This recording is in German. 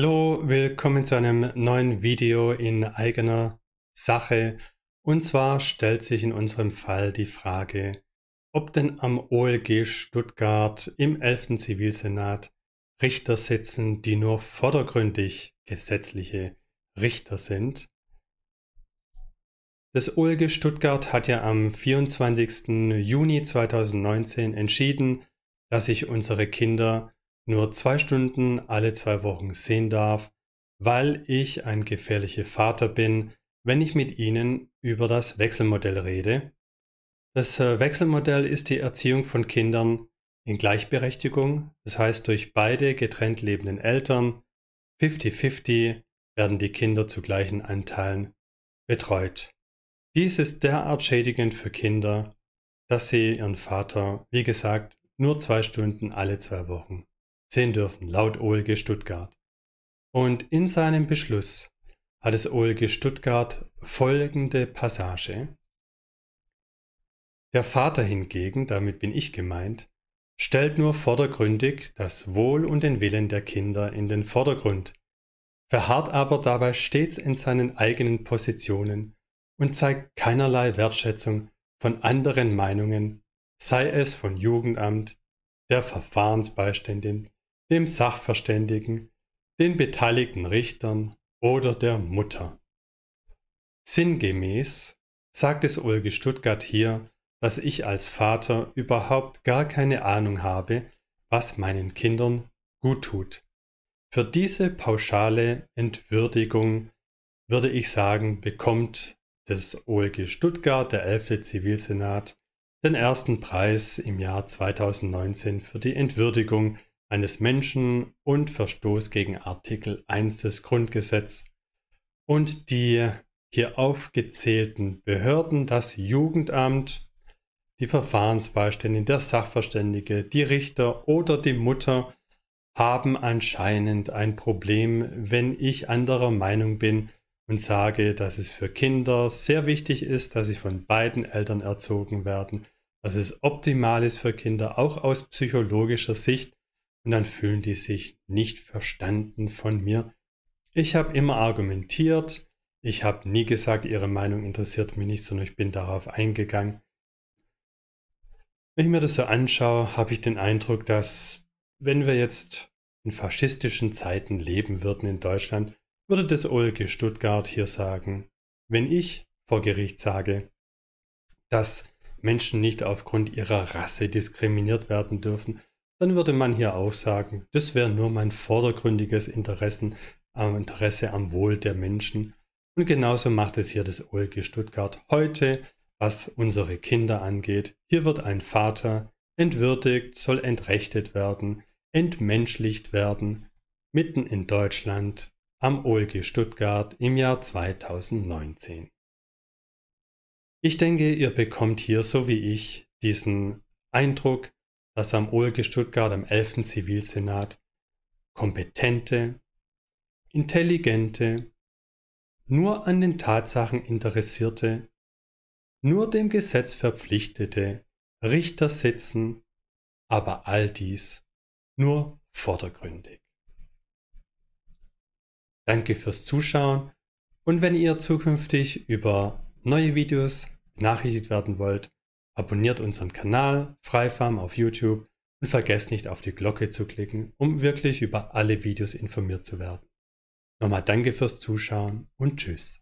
Hallo, willkommen zu einem neuen Video in eigener Sache. Und zwar stellt sich in unserem Fall die Frage, ob denn am OLG Stuttgart im 11. Zivilsenat Richter sitzen, die nur vordergründig gesetzliche Richter sind. Das OLG Stuttgart hat ja am 24. Juni 2019 entschieden, dass sich unsere Kinder nur zwei Stunden alle zwei Wochen sehen darf, weil ich ein gefährlicher Vater bin, wenn ich mit Ihnen über das Wechselmodell rede. Das äh, Wechselmodell ist die Erziehung von Kindern in Gleichberechtigung, das heißt durch beide getrennt lebenden Eltern, 50-50 werden die Kinder zu gleichen Anteilen betreut. Dies ist derart schädigend für Kinder, dass sie ihren Vater, wie gesagt, nur zwei Stunden alle zwei Wochen sehen dürfen, laut OLG Stuttgart. Und in seinem Beschluss hat es OLG Stuttgart folgende Passage. Der Vater hingegen, damit bin ich gemeint, stellt nur vordergründig das Wohl und den Willen der Kinder in den Vordergrund, verharrt aber dabei stets in seinen eigenen Positionen und zeigt keinerlei Wertschätzung von anderen Meinungen, sei es von Jugendamt, der Verfahrensbeiständin, dem Sachverständigen, den beteiligten Richtern oder der Mutter. Sinngemäß sagt es Ulge Stuttgart hier, dass ich als Vater überhaupt gar keine Ahnung habe, was meinen Kindern gut tut. Für diese pauschale Entwürdigung würde ich sagen, bekommt das OLG Stuttgart, der 11. Zivilsenat, den ersten Preis im Jahr 2019 für die Entwürdigung eines Menschen und Verstoß gegen Artikel 1 des Grundgesetzes. Und die hier aufgezählten Behörden, das Jugendamt, die Verfahrensbeiständin, der Sachverständige, die Richter oder die Mutter haben anscheinend ein Problem, wenn ich anderer Meinung bin und sage, dass es für Kinder sehr wichtig ist, dass sie von beiden Eltern erzogen werden, dass es optimal ist für Kinder, auch aus psychologischer Sicht, und dann fühlen die sich nicht verstanden von mir. Ich habe immer argumentiert, ich habe nie gesagt, ihre Meinung interessiert mich nicht, sondern ich bin darauf eingegangen. Wenn ich mir das so anschaue, habe ich den Eindruck, dass wenn wir jetzt in faschistischen Zeiten leben würden in Deutschland, würde das Olge Stuttgart hier sagen, wenn ich vor Gericht sage, dass Menschen nicht aufgrund ihrer Rasse diskriminiert werden dürfen, dann würde man hier auch sagen, das wäre nur mein vordergründiges Interessen, äh, Interesse am Wohl der Menschen. Und genauso macht es hier das OLG Stuttgart heute, was unsere Kinder angeht. Hier wird ein Vater entwürdigt, soll entrechtet werden, entmenschlicht werden, mitten in Deutschland am OLG Stuttgart im Jahr 2019. Ich denke, ihr bekommt hier so wie ich diesen Eindruck, dass am OLG Stuttgart am 11. Zivilsenat kompetente, intelligente, nur an den Tatsachen interessierte, nur dem Gesetz verpflichtete Richter sitzen, aber all dies nur vordergründig. Danke fürs Zuschauen und wenn ihr zukünftig über neue Videos benachrichtigt werden wollt, Abonniert unseren Kanal Freifarm auf YouTube und vergesst nicht auf die Glocke zu klicken, um wirklich über alle Videos informiert zu werden. Nochmal danke fürs Zuschauen und tschüss.